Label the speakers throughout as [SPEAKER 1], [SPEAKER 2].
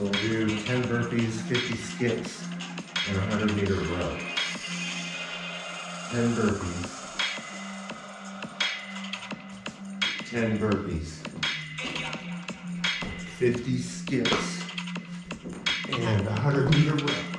[SPEAKER 1] We'll do 10 burpees, 50 skips, and a 100 meter row. 10 burpees. 10 burpees. 50 skips, and a 100 meter row.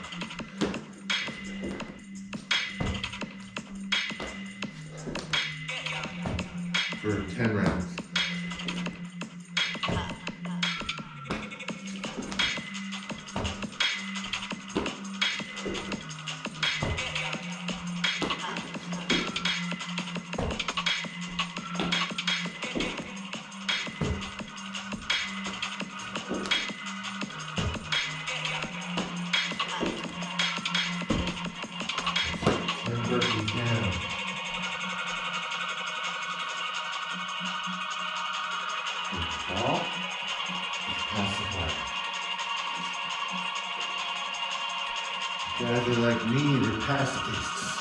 [SPEAKER 1] Pass the ball. Guys are like me, they're pacifists.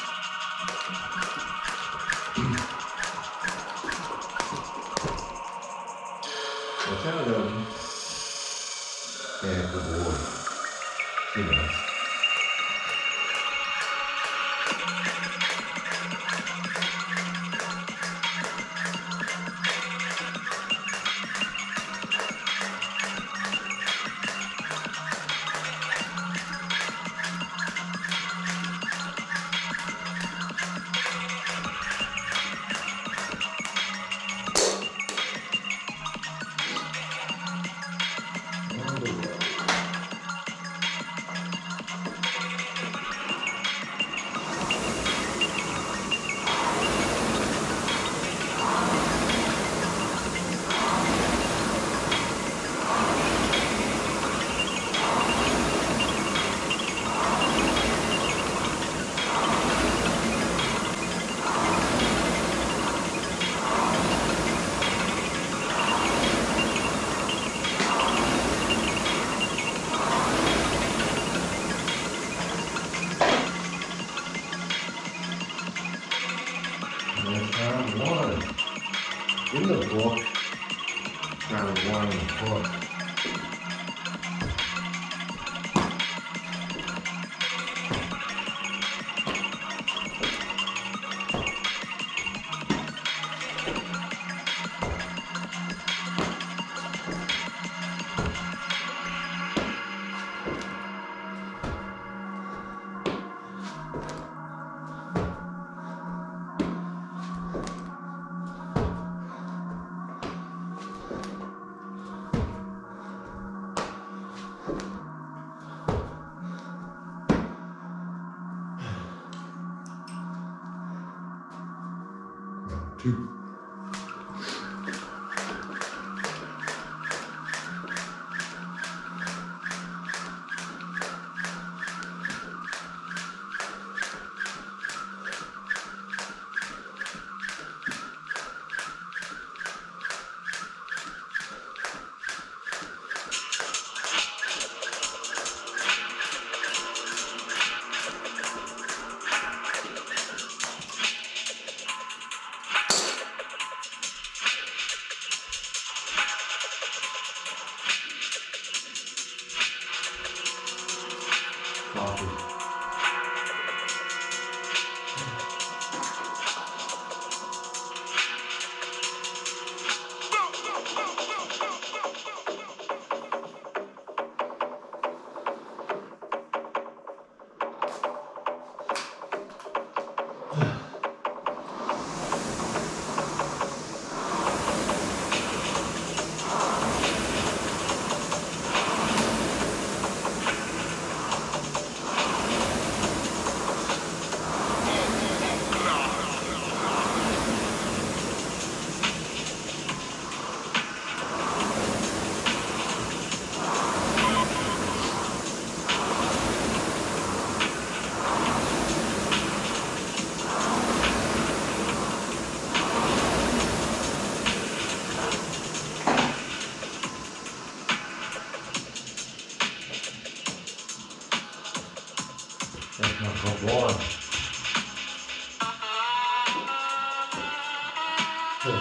[SPEAKER 1] You are.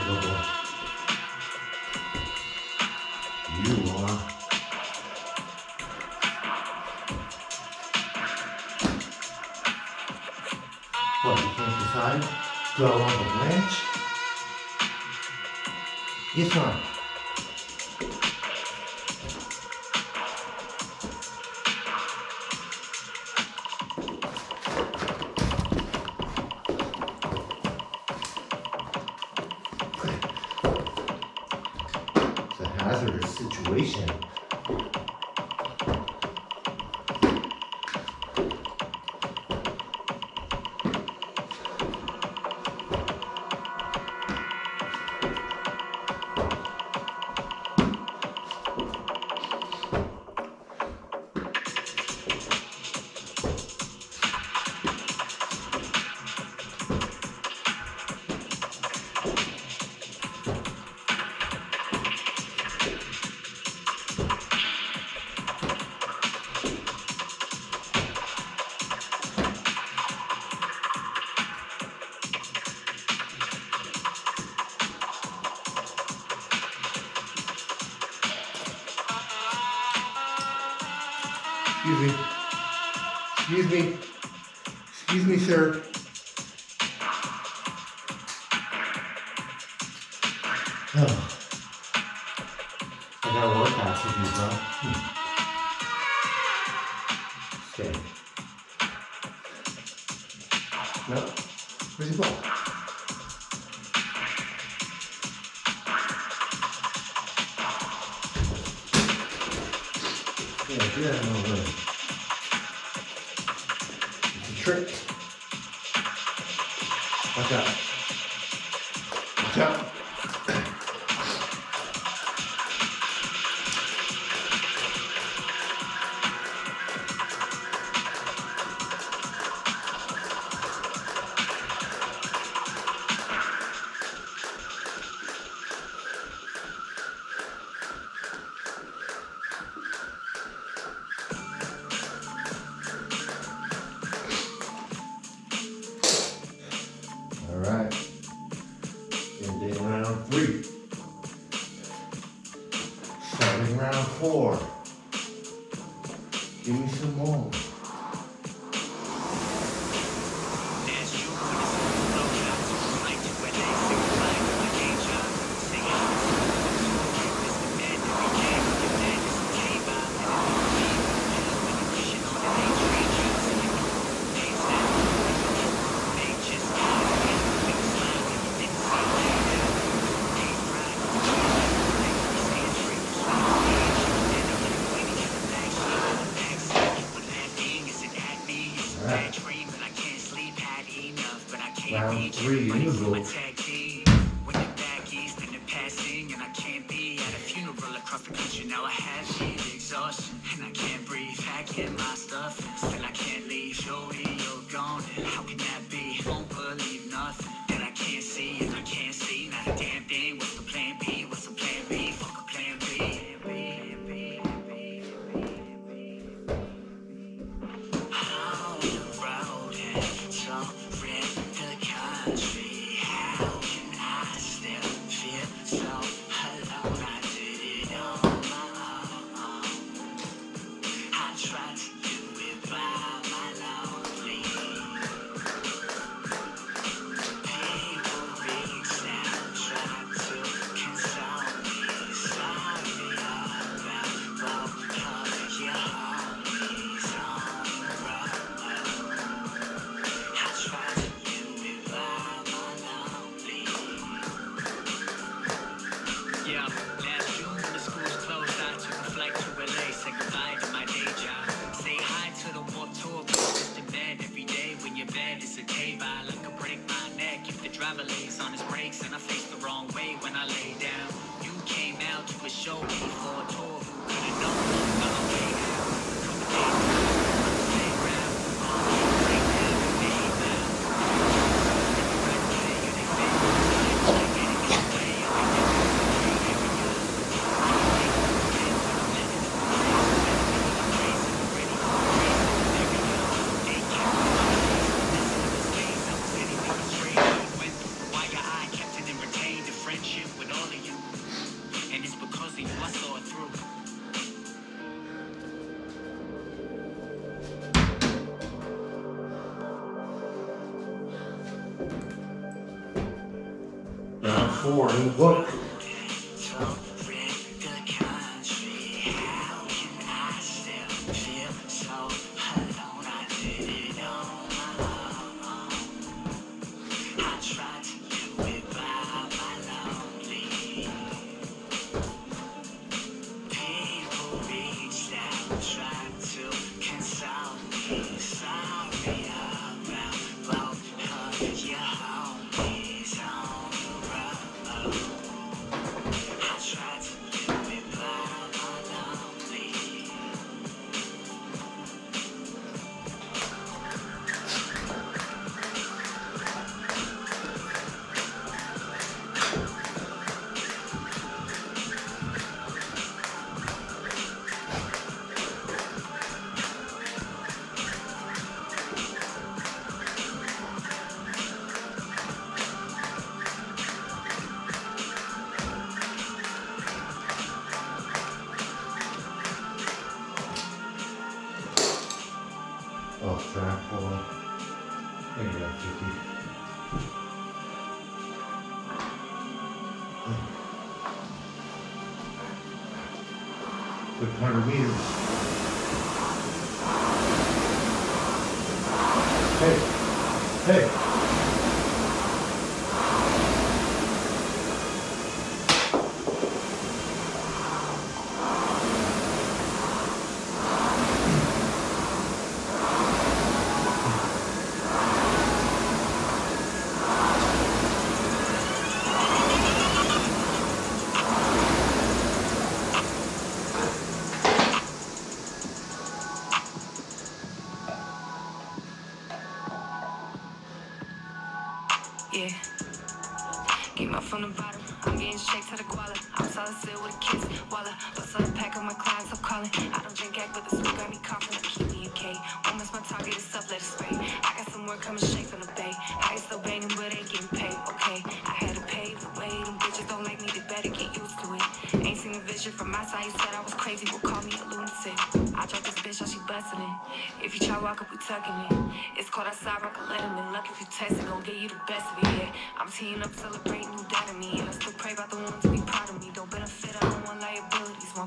[SPEAKER 2] You can't decide? Go on the branch? Yes, ma'am. Watch out. Round four, new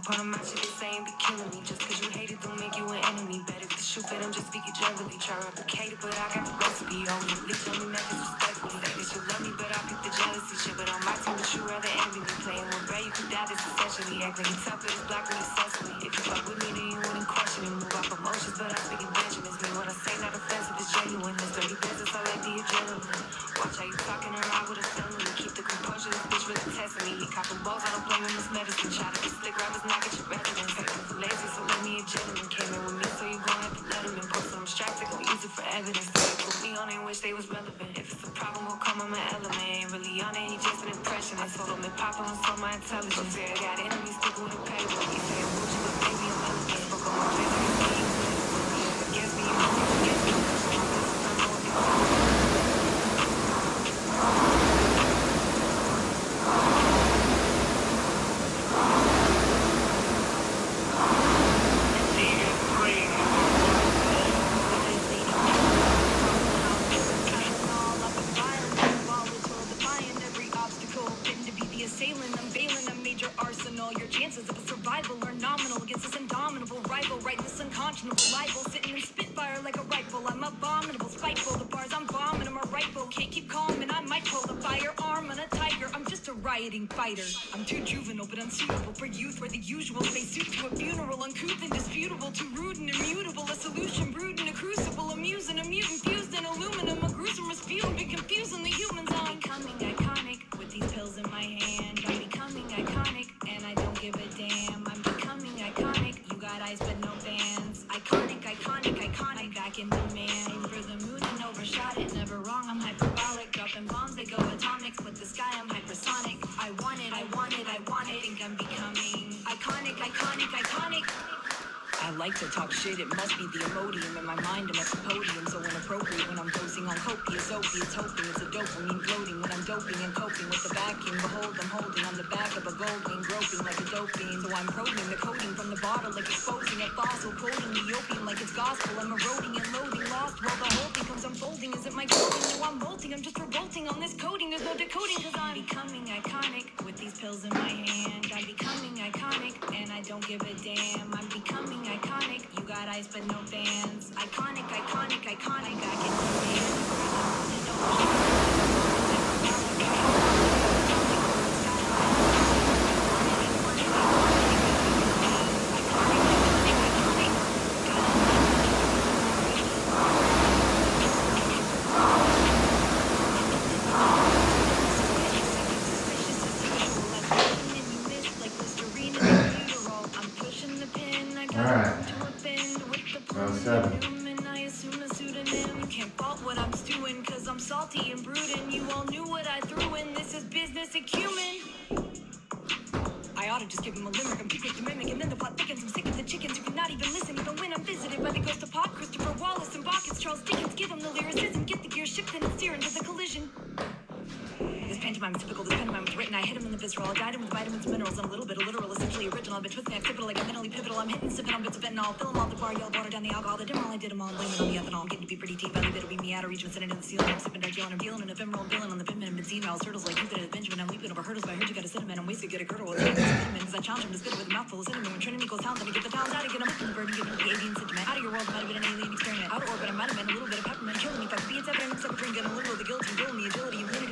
[SPEAKER 3] part of my shit is saying be killing me. Just cause you hate it, don't make you an enemy. Better to shoot for them, just speak it generally. Try to replicate it, but I got the recipe. On me, bitch, on me, not disrespectfully. That you love me, but I pick the jealousy shit. But on my team, but you rather envy me. Playing with Ray, you could die, this essentially. Act like you tough, but it's you successfully. If you fuck with me, then you wouldn't question me. Move off emotions, but I speak in Benjamins. Mean what I say, not offensive, it's genuine. This dirty business, I like the adrenaline. Watch how you talking around with a felony. Keep the composure, this bitch really testing me. He copping balls, I don't blame him, it's medicine. Try to rappers knock at your. Hey, I'm lazy, so let me a gentleman. Came in with me, so you gon' have to let him in. Post some straps, they gon' use it for evidence. Put me on, wish they was relevant. If it's a problem, we'll come, on my element. Ain't really on it, he just an impression. I told him it poppin' on some my intelligence. I got enemies, stick with paper.
[SPEAKER 4] Hypersonic. I want it. I want it. I want it. Think I'm becoming iconic, iconic, iconic. I like to talk shit, it must be the Imodium in my mind. I'm at the podium, so inappropriate when I'm dosing on copious opiates. Hoping it's a dopamine floating when I'm doping and coping with the backing. Behold, I'm holding on the back of a gold wing, groping like a doping. So I'm probing the coating from the bottle, like exposing a fossil, quoting the opium like it's gospel. I'm eroding and loading, lost while the whole thing comes unfolding. Is it my coding? No, I'm bolting. I'm just revolting on this coding. There's no decoding because I'm becoming iconic with these pills in my hand. I'm becoming iconic and I don't give a damn. I'm becoming iconic. You got eyes but no fans. Iconic, iconic, iconic. I can Alright. I'm salty and brooding. You all knew what I threw in. This is business acumen. I ought to just give him a limerick. I'm quick to mimic, and then the plot thickens. I'm sick of the chickens who cannot even listen, even when I'm visited by the ghost of Pop, Christopher Wallace, and Bach. Charles Dickens. Give him the lyricism, get the gear shifted and steer into the collision. This pantomime is typical. This pantomime was written. I hit him in the visceral. I guide him with vitamins, and minerals, and a little bit of literal, essentially original. I've been twisting, occipital, like I'm mentally pivotal. I'm hitting, sipping on bits of fentanyl. Fill 'em all the bar, yell, water down the alcohol. The dim all I did 'em all. Blame it on the ethanol. I'm getting to be pretty deep. Belly bit will be me out of reach when sitting in the ceiling. I'm. I'm dealing in ephemeral. I'm feeling on the pinman and benzene. I'll turtles like Cupid and Benjamin. I'm leaping over hurdles, but I heard you got a cinnamon. I'm wasted, get a girdle. It's cinnamon. Cause I challenge him to spit it with a mouthful of cinnamon. When Trinity equals talent, then I get the talent out. I get him up in the bird and give him the avian sentiment. Out of your world, might have been an alien experiment. Out of orbit, I might have been a little bit of peppermint. Killing me, if I could be it's evident. Except for drinking a little of the guilt and the agility, and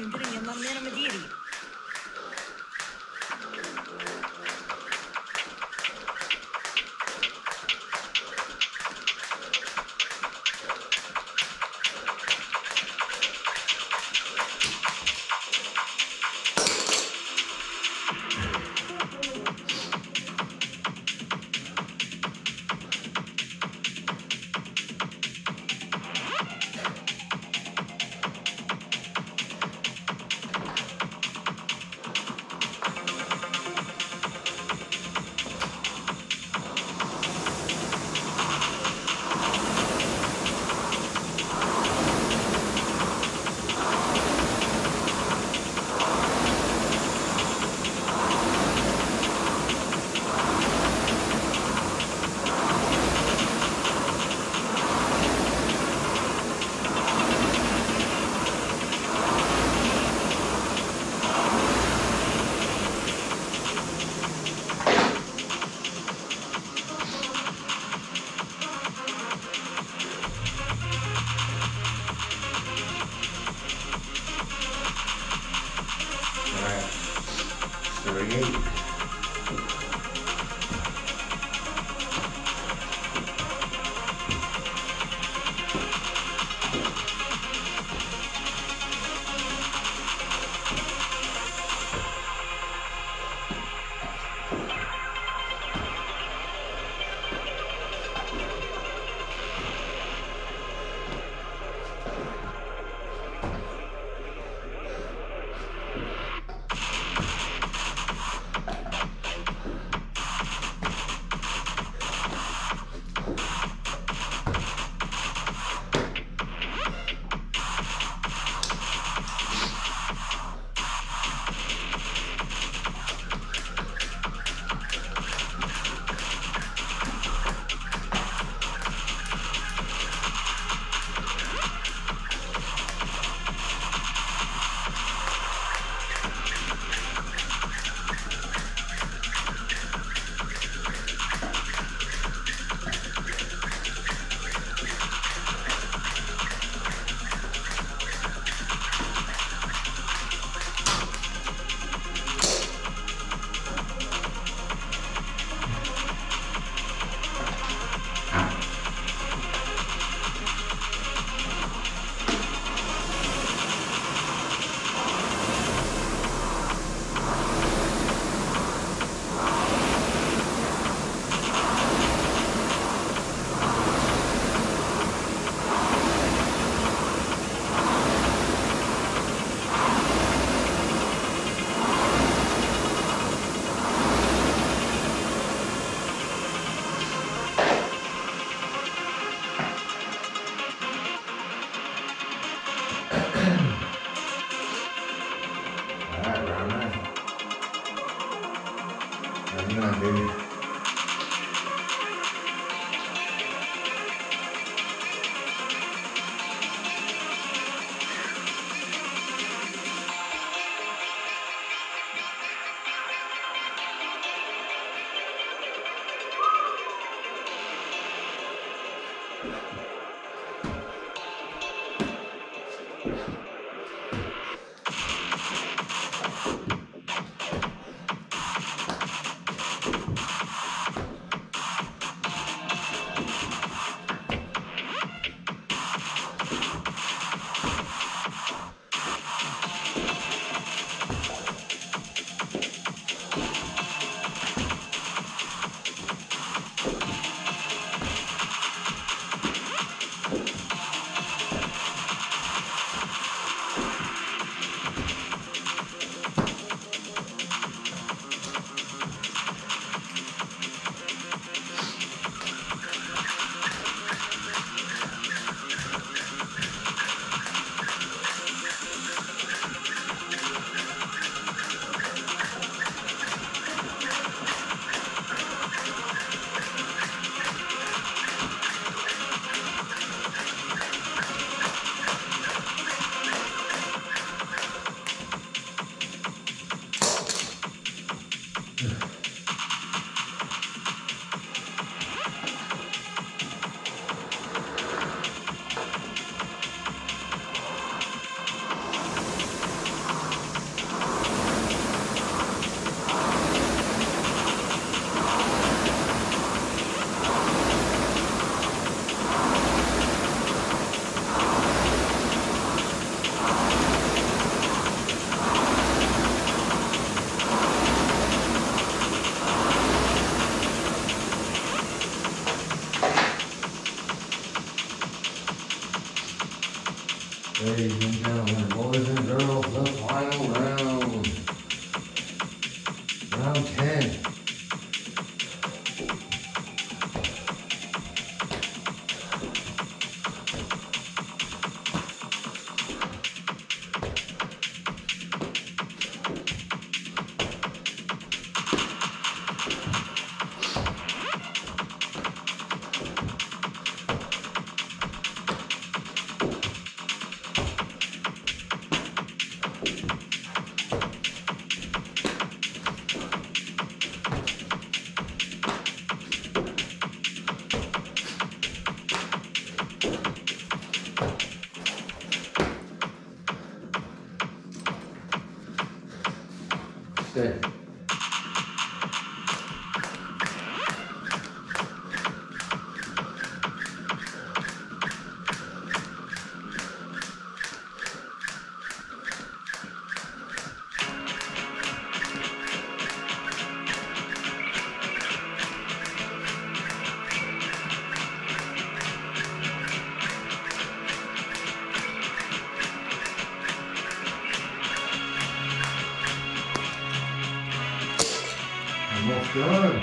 [SPEAKER 2] Almost done.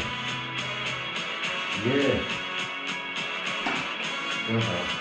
[SPEAKER 2] Yeah. Uh-huh. Let's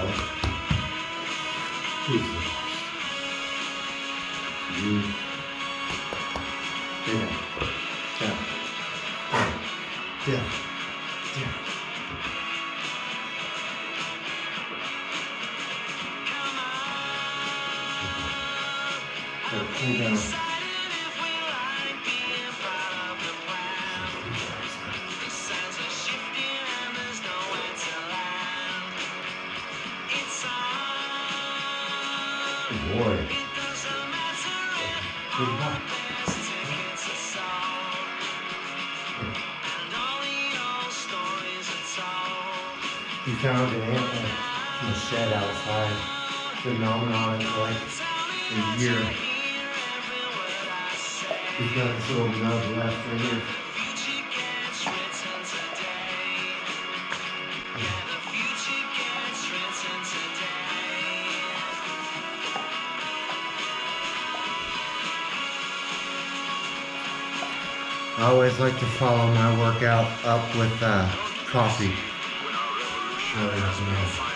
[SPEAKER 1] In the shed outside. Phenomenon like a year. Got this little nub left right here. I always like to follow my workout up with uh, coffee.
[SPEAKER 5] When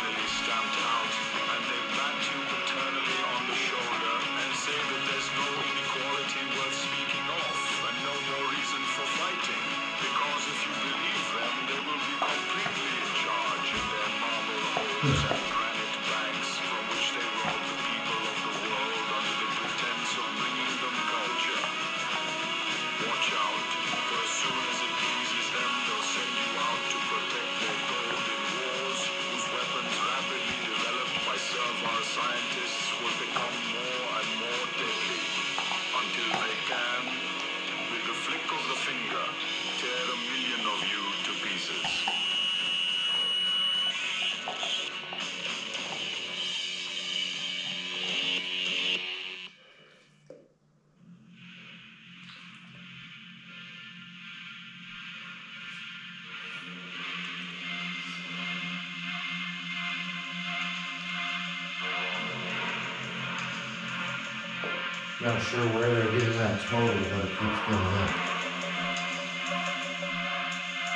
[SPEAKER 5] I'm
[SPEAKER 1] not sure where they're getting that total, but it keeps going up.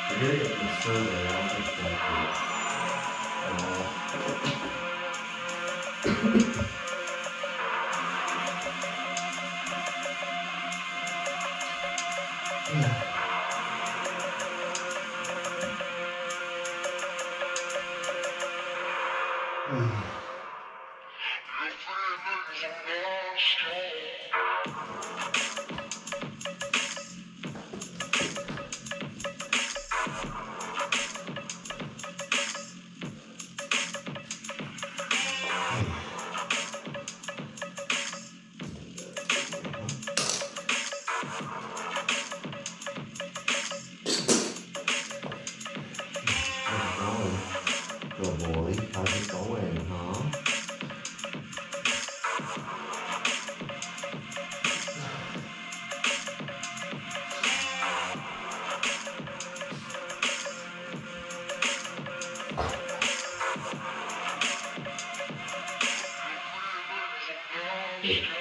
[SPEAKER 1] We're gonna get the survey, I don't think that's Well,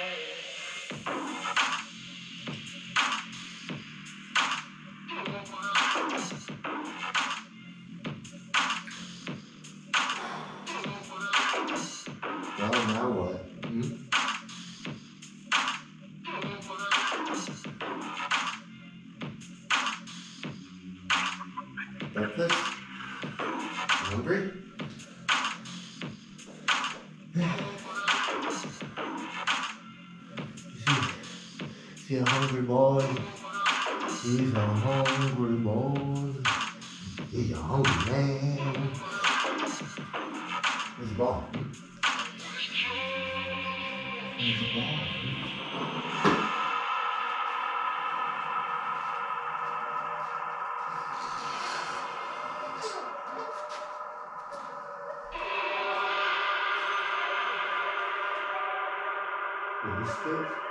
[SPEAKER 1] boy? He's a hungry boy. He's a hungry man. Where's the ball? Where's the ball? Is this?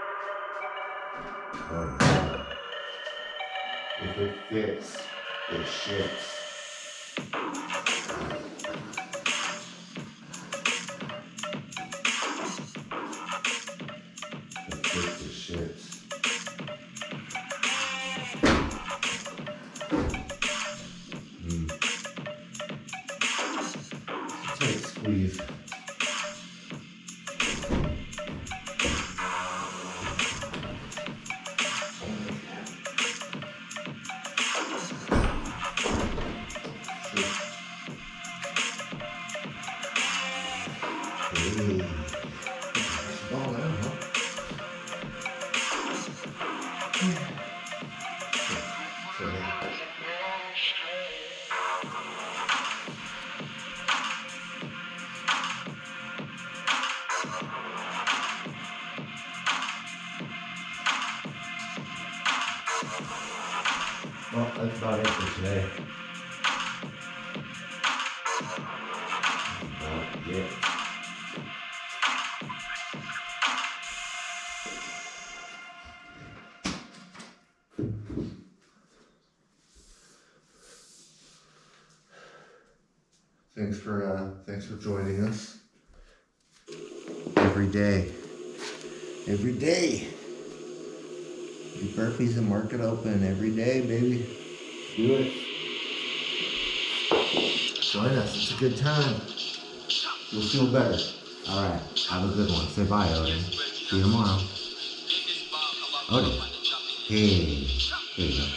[SPEAKER 1] If it fits, it shits. Well, that's about it for today. Thanks for uh, thanks for joining us. Every day. Every day. Do burpees and market open every day, baby. Do it. Join us. It's good time. You'll feel better. All right. Have a good one. Say bye, Odin. See you tomorrow. Odin. Hey. There you go.